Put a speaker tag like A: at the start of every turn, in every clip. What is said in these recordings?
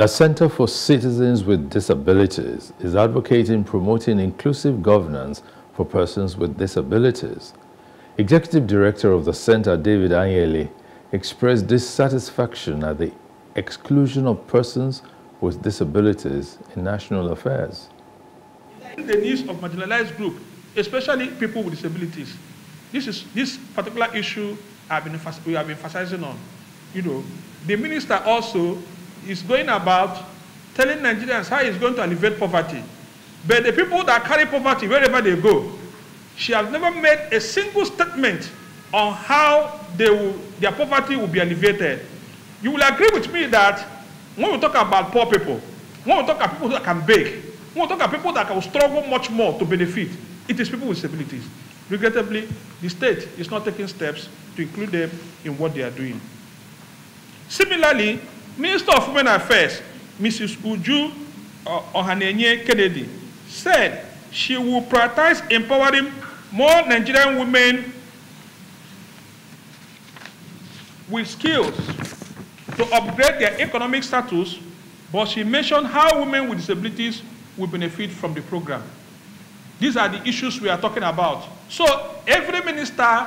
A: The Center for Citizens with Disabilities is advocating promoting inclusive governance for persons with disabilities. Executive Director of the center, David Anyaele, expressed dissatisfaction at the exclusion of persons with disabilities in national affairs.
B: The needs of marginalized groups, especially people with disabilities. This is this particular issue I've been, we have been emphasizing on. You know, the minister also is going about telling Nigerians how he's going to alleviate poverty. But the people that carry poverty wherever they go, she has never made a single statement on how will, their poverty will be alleviated. You will agree with me that when we talk about poor people, when we talk about people that can beg, when we talk about people that can struggle much more to benefit, it is people with disabilities. Regrettably, the state is not taking steps to include them in what they are doing. Similarly, Minister of Women Affairs, Mrs. Uju uh, Ohanenye Kennedy, said she will prioritize empowering more Nigerian women with skills to upgrade their economic status, but she mentioned how women with disabilities will benefit from the program. These are the issues we are talking about. So every minister,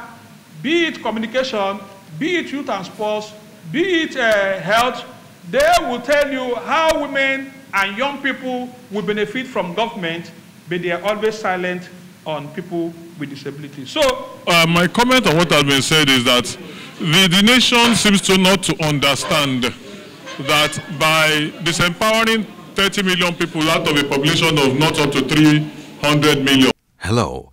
B: be it communication, be it youth and sports, be it uh, health, they will tell you how women and young people will benefit from government, but they are always silent on people with disabilities. So,
C: uh, my comment on what has been said is that the, the nation seems to not to understand that by disempowering 30 million people out of a population of not up to 300 million.
D: Hello.